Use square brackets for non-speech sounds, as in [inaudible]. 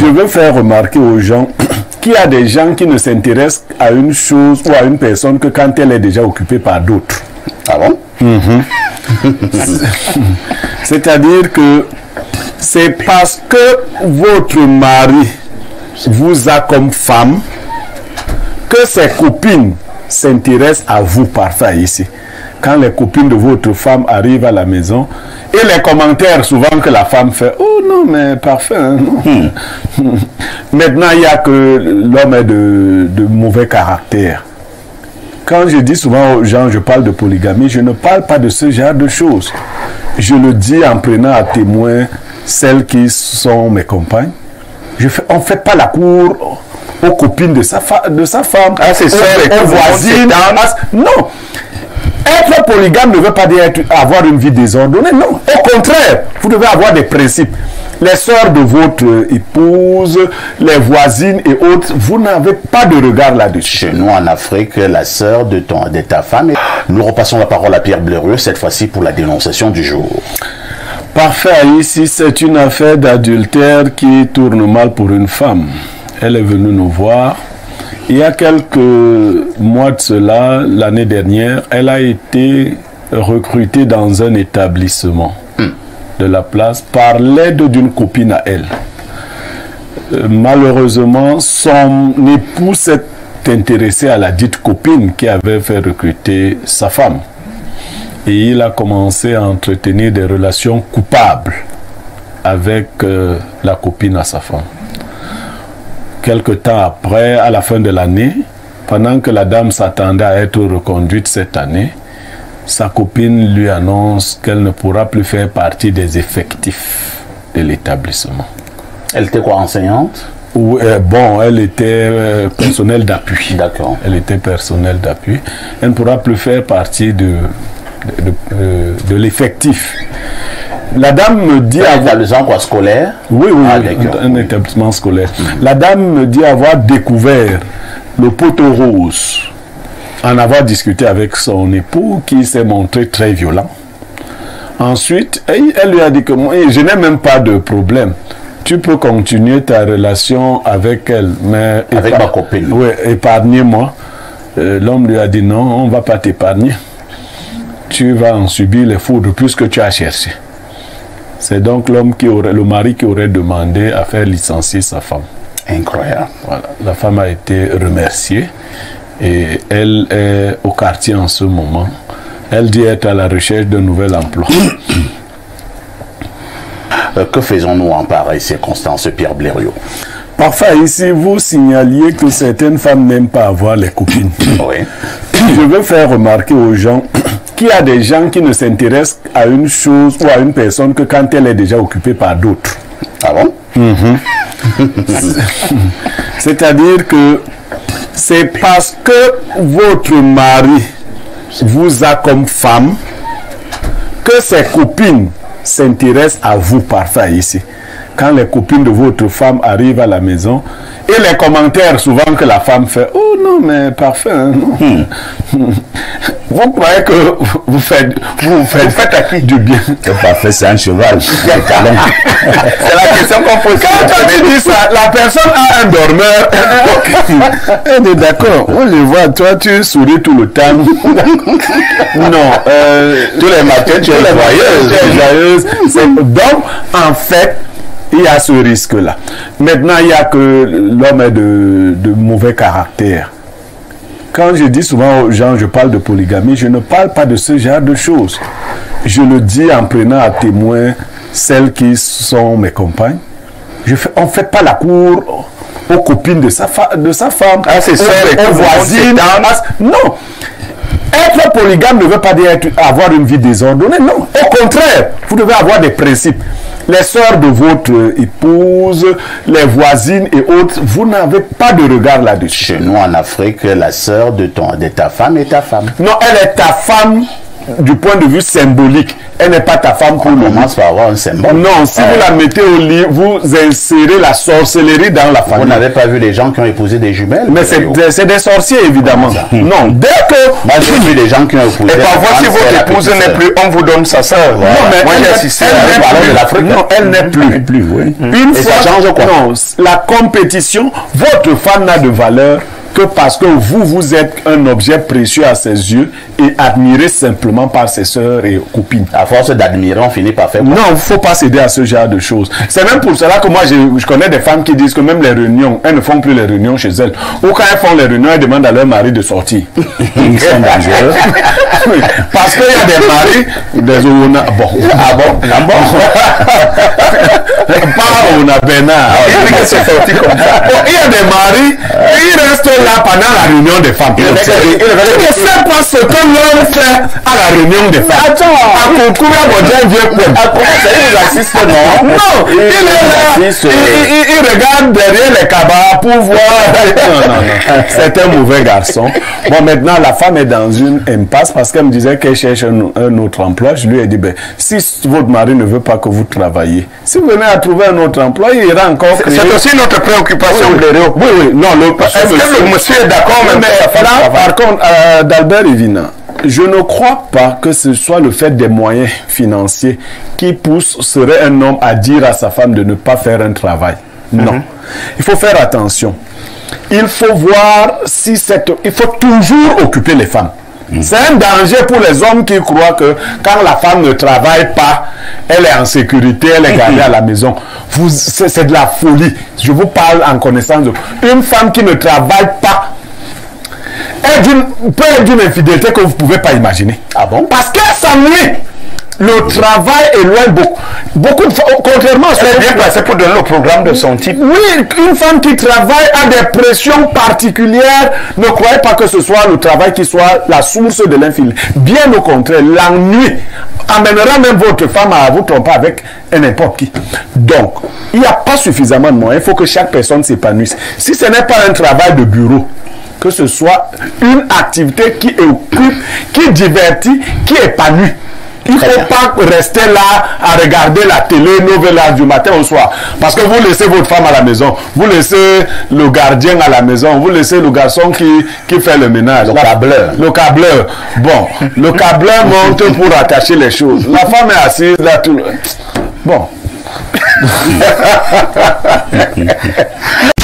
Je veux faire remarquer aux gens [clears throat] qu'il y a des gens qui ne s'intéressent à une chose ou à une personne que quand elle est déjà occupée par d'autres. Ah bon? [laughs] C'est-à-dire que c'est parce que votre mari vous a comme femme que ses copines s'intéressent à vous parfois ici. Quand les copines de votre femme arrivent à la maison, et les commentaires souvent que la femme fait, oh non, mais parfait. hein, non. [laughs] Maintenant, il n'y a que l'homme est de, de mauvais caractère. Quand je dis souvent aux gens, je parle de polygamie, je ne parle pas de ce genre de choses. Je le dis en prenant à témoin celles qui sont mes compagnes. Je fais, on ne fait pas la cour aux copines de sa, fa- de sa femme, Ah, aux, ça, aux voisines. à- non. Être polygame ne veut pas dire être- avoir une vie désordonnée. Non. Au contraire, vous devez avoir des principes. Les sœurs de votre épouse, les voisines et autres, vous n'avez pas de regard là-dessus. Chez nous en Afrique, la sœur de, ton, de ta femme. Nous repassons la parole à Pierre Blerieux, cette fois-ci pour la dénonciation du jour. Parfait, ici c'est une affaire d'adultère qui tourne mal pour une femme. Elle est venue nous voir. Il y a quelques mois de cela, l'année dernière, elle a été recrutée dans un établissement de la place par l'aide d'une copine à elle. Euh, Malheureusement, son époux s'est intéressé à la dite copine qui avait fait recruter sa femme et il a commencé à entretenir des relations coupables avec euh, la copine à sa femme. Quelque temps après, à la fin de l'année, pendant que la dame s'attendait à être reconduite cette année, sa copine lui annonce qu'elle ne pourra plus faire partie des effectifs de l'établissement. Elle était quoi, enseignante? Ou, euh, bon, elle était euh, personnel d'appui. D'accord. Elle était personnel d'appui. Elle ne pourra plus faire partie de, de, de- euh, de l'effectif. La dame me dit Un avoir... établissement quoi, scolaire Oui, oui, Ah, un, un établissement scolaire. La dame me dit avoir découvert le poteau rose, en avoir discuté avec son époux qui s'est montré très violent. Ensuite, elle, elle lui a dit que moi, je n'ai même pas de problème. Tu peux continuer ta relation avec elle, mais Avec ma copine. Oui, épargnez-moi. Euh, L'homme lui a dit non, on ne va pas t'épargner. Tu vas en subir les foudres plus que tu as cherché. C'est donc l'homme qui aurait, le mari qui aurait demandé à faire licencier sa femme. Incroyable. Voilà. La femme a été remerciée et elle est au quartier en ce moment. Elle dit être à la recherche d'un nouvel emploi. [coughs] Euh, que faisons-nous en pareille circonstance, Pierre Blériot? Parfois ici, vous signaliez que certaines femmes n'aiment pas avoir les copines. Oui. [coughs] Je veux faire remarquer aux gens qu'il y a des gens qui ne s'intéressent à une chose ou à une personne que quand elle est déjà occupée par d'autres. Ah bon? [laughs] C'est-à-dire que c'est parce que votre mari vous a comme femme que ses copines s'intéressent à vous parfois ici. Quand les copines de votre femme arrivent à la maison, et les commentaires souvent que la femme fait, oh non, mais parfait. hein, non. Vous croyez que vous faites, vous faites, faites à qui du bien? Parfait, c'est un cheval. [laughs] C'est la question qu'on pose. Quand tu dis ça, la personne a un dormeur. [laughs] Elle est d'accord. On le voit, toi, tu souris tout le temps. [laughs] non. euh, Tous les matins, tu es joyeuse. Donc, en fait, il y a ce risque-là. Maintenant, il y a que l'homme est de, de mauvais caractère. Quand je dis souvent aux gens, je parle de polygamie, je ne parle pas de ce genre de choses. Je le dis en prenant à témoin celles qui sont mes compagnes. Je fais, on ne fait pas la cour aux copines de sa, de sa femme, Ah, c'est aux, voisines. Non. Être polygame ne veut pas dire avoir une vie désordonnée. Non. Au contraire, vous devez avoir des principes. Les sœurs de votre épouse, les voisines et autres, vous n'avez pas de regard là-dessus. Chez nous en Afrique, la sœur de, ton, de ta femme est ta femme. Non, elle est ta femme du point de vue symbolique, elle n'est pas ta femme pour le commence par avoir un symbole. Non, si vous la mettez au lit, vous insérez la sorcellerie dans la Vous famille. n'avez pas vu les gens qui ont épousé des jumelles Mais c'est des, des sorciers, évidemment. Non, dès que... Moi, j'ai vu des gens qui ont épousé. Et parfois, si votre épouse n'est plus, on vous donne sa sœur. Non, mais Moi, elle j'ai n'est- assisté à de. Non, elle n'est plus. plus, oui. Une Et fois, ça change quoi? Non, la compétition, votre femme n'a de valeur que parce que vous, vous êtes un objet précieux à ses yeux et admiré simplement par ses sœurs et copines. À force d'admirer, on finit par faire quoi? Non, il ne faut pas céder à ce genre de choses. C'est même pour cela que moi, je, je connais des femmes qui disent que même les réunions, elles ne font plus les réunions chez elles. Ou quand elles font les réunions, elles demandent à leur mari de sortir. [laughs] Ils sont dangereux. [laughs] Parce qu'il y a des maris, des bon, Ah bon? Ah bon? [laughs] pas Ouna Bernard. Il est. Bon, il y a des maris, ils restent là pendant la réunion des femmes. Ils ne savent pas ce que l'homme fait à la réunion des femmes. Attends. À Koukouya, mon Dieu, vieux poème. Ah, ils assistent, non? Non, il est là, il, il- il- il regarde derrière les cabas pour voir. Non, non, non. C'est un mauvais garçon. Bon, maintenant, la femme est dans une impasse parce qu'elle me disait qu'elle cherche un, un autre emploi. Je lui ai dit, ben, si votre mari ne veut pas que vous travaillez, si vous venez à trouver un autre emploi, il ira encore créer... C'est aussi notre préoccupation, Oui, oui. Oui, oui, non, le, Est-ce que le monsieur est d'accord mais, femme là, par contre, euh, d'Albert Evina, je ne crois pas que ce soit le fait des moyens financiers qui pousse serait un homme à dire à sa femme de ne pas faire un travail. Non. Il faut faire attention. Il faut voir si cette... Il faut toujours occuper les femmes. C'est un danger pour les hommes qui croient que quand la femme ne travaille pas, elle est en sécurité, elle est gardée à la maison. C'est de la folie. Je vous parle en connaissance de... Une femme qui ne travaille pas est d'une- peut être d'une infidélité que vous ne pouvez pas imaginer. Ah bon? Parce qu'elle s'ennuie. Le travail éloigne beaucoup. Beaucoup de contrairement à ce Elle est que bien placée pour donner le programme de son type. oui, une femme qui travaille a des pressions particulières. Ne croyez pas que ce soit le travail qui soit la source de l'infidélité. Bien au contraire, l'ennui amènera même votre femme à vous tromper avec n'importe qui. Donc, il n'y a pas suffisamment de moyens. Il faut que chaque personne s'épanouisse. Si ce n'est pas un travail de bureau, que ce soit une activité qui occupe, qui divertit, qui épanouit. Il ne faut pas rester là à regarder la télé novelas du matin au soir. Parce que vous laissez votre femme à la maison, vous laissez le gardien à la maison, vous laissez le garçon qui, qui fait le ménage. Le câbleur. Le câbleur. Bon, le câbleur [laughs] monte pour attacher les choses. La femme est assise là tout. le- Bon. [laughs]